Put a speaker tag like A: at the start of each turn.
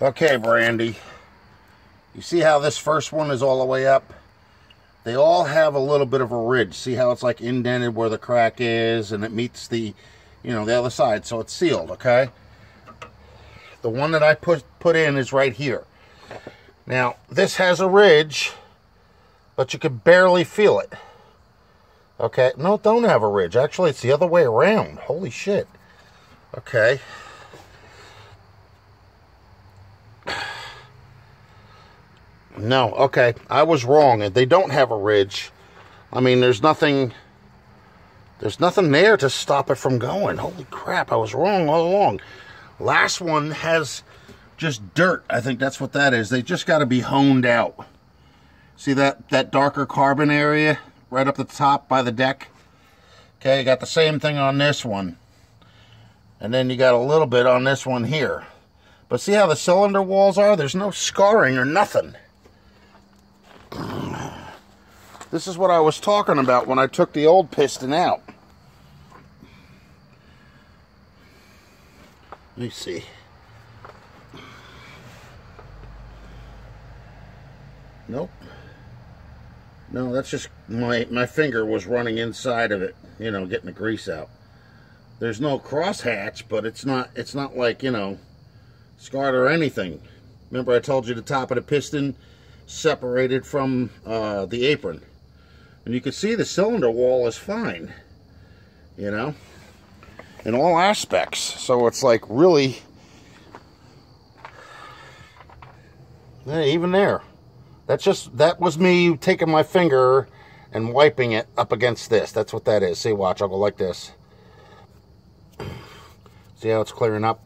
A: Okay, Brandy. You see how this first one is all the way up? They all have a little bit of a ridge. See how it's like indented where the crack is and it meets the, you know, the other side. So it's sealed, okay? The one that I put, put in is right here. Now, this has a ridge, but you can barely feel it. Okay, no, don't have a ridge. Actually, it's the other way around. Holy shit. Okay. No, okay. I was wrong. They don't have a ridge. I mean, there's nothing there's nothing there to stop it from going. Holy crap, I was wrong all along. Last one has just dirt. I think that's what that is. They just got to be honed out. See that that darker carbon area right up the top by the deck? Okay, got the same thing on this one. And then you got a little bit on this one here. But see how the cylinder walls are? There's no scarring or nothing. This is what I was talking about when I took the old piston out. Let me see. Nope. No, that's just my my finger was running inside of it, you know, getting the grease out. There's no crosshatch, but it's not it's not like, you know, scarred or anything. Remember I told you the top of the piston separated from uh, the apron. And you can see the cylinder wall is fine, you know, in all aspects. So it's like really, yeah, even there. That's just, that was me taking my finger and wiping it up against this. That's what that is. See, watch, I'll go like this. See how it's clearing up?